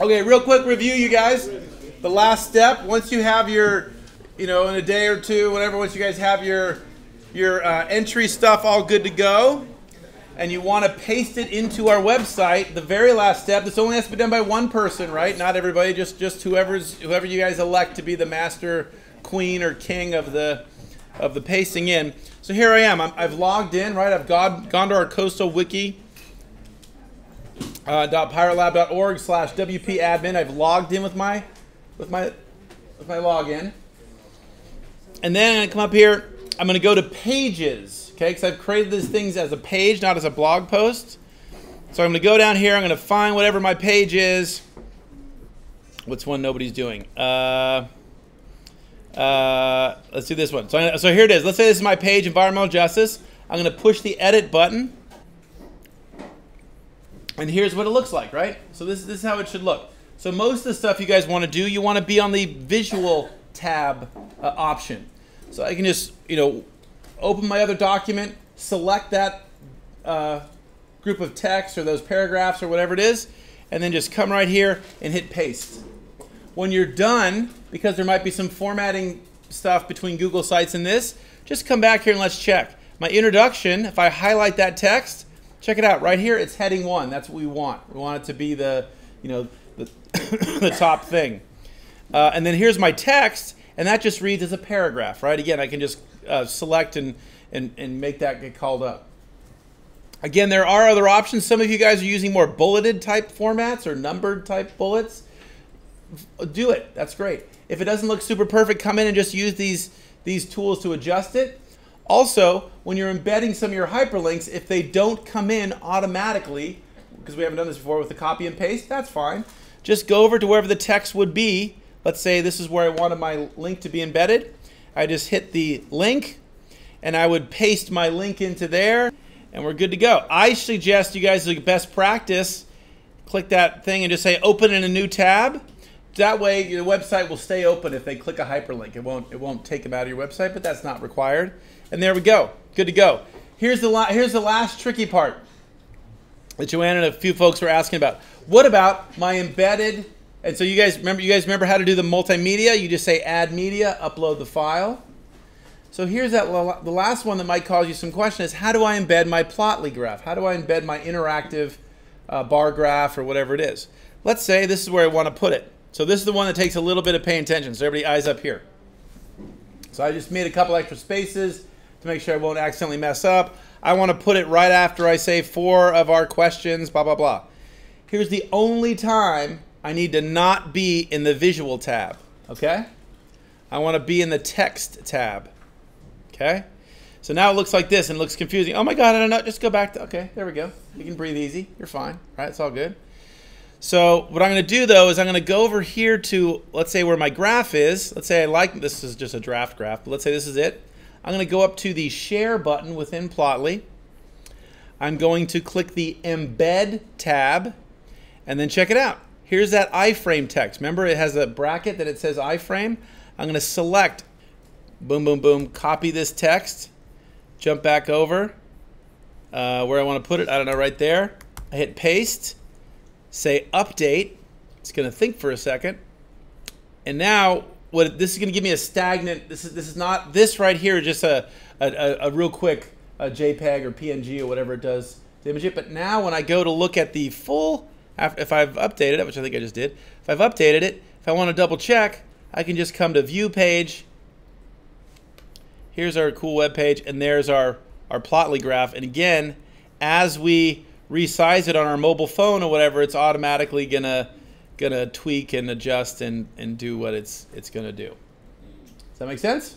Okay, real quick review, you guys. The last step, once you have your, you know, in a day or two, whatever, once you guys have your your uh, entry stuff all good to go, and you want to paste it into our website, the very last step, this only has to be done by one person, right? Not everybody, just just whoever's whoever you guys elect to be the master, queen, or king of the of the pasting in. So here I am. i have logged in, right? I've gone, gone to our coastal wiki. Uh, .piratelab.org slash WP admin. I've logged in with my with my with my login. And then I come up here, I'm going to go to pages, okay? Because I've created these things as a page, not as a blog post. So I'm going to go down here. I'm going to find whatever my page is. What's one nobody's doing? Uh, uh, let's do this one. So, so here it is. Let's say this is my page, environmental justice. I'm going to push the edit button. And here's what it looks like, right? So this, this is how it should look. So most of the stuff you guys want to do, you want to be on the visual tab uh, option. So I can just, you know, open my other document, select that uh, group of text or those paragraphs or whatever it is, and then just come right here and hit paste. When you're done, because there might be some formatting stuff between Google Sites and this, just come back here and let's check. My introduction, if I highlight that text, check it out. Right here, it's heading one. That's what we want. We want it to be the, you know, the, the top thing. Uh, and then here's my text, and that just reads as a paragraph, right? Again, I can just uh, select and, and, and make that get called up. Again, there are other options. Some of you guys are using more bulleted type formats or numbered type bullets. Do it. That's great. If it doesn't look super perfect, come in and just use these, these tools to adjust it. Also, when you're embedding some of your hyperlinks, if they don't come in automatically, because we haven't done this before with the copy and paste, that's fine. Just go over to wherever the text would be. Let's say this is where I wanted my link to be embedded. I just hit the link and I would paste my link into there and we're good to go. I suggest you guys, the best practice, click that thing and just say open in a new tab that way your website will stay open if they click a hyperlink. It won't it won't take them out of your website, but that's not required. And there we go. Good to go. Here's the la- here's the last tricky part that Joanna and a few folks were asking about. What about my embedded? And so you guys remember you guys remember how to do the multimedia? You just say add media, upload the file. So here's that the last one that might cause you some question is how do I embed my Plotly graph? How do I embed my interactive uh, bar graph or whatever it is? Let's say this is where I want to put it. So this is the one that takes a little bit of paying attention. So everybody eyes up here. So I just made a couple extra spaces to make sure I won't accidentally mess up. I want to put it right after I say four of our questions, blah, blah, blah. Here's the only time I need to not be in the visual tab, okay? I want to be in the text tab, okay? So now it looks like this and looks confusing. Oh my God, I don't know. Just go back to, okay, there we go. You can breathe easy. You're fine, right? It's all good. So what I'm going to do though is I'm going to go over here to, let's say where my graph is. Let's say I like, this is just a draft graph, but let's say this is it. I'm going to go up to the share button within Plotly. I'm going to click the embed tab and then check it out. Here's that iframe text. Remember it has a bracket that it says iframe. I'm going to select, boom, boom, boom, copy this text, jump back over uh, where I want to put it. I don't know, right there. I hit paste say update. It's going to think for a second. And now what this is going to give me a stagnant, this is, this is not, this right here just a, a, a real quick a JPEG or PNG or whatever it does to image it. But now when I go to look at the full, if I've updated it, which I think I just did, if I've updated it, if I want to double check, I can just come to view page. Here's our cool web page, and there's our, our Plotly graph. And again, as we resize it on our mobile phone or whatever, it's automatically gonna gonna tweak and adjust and, and do what it's it's gonna do. Does that make sense?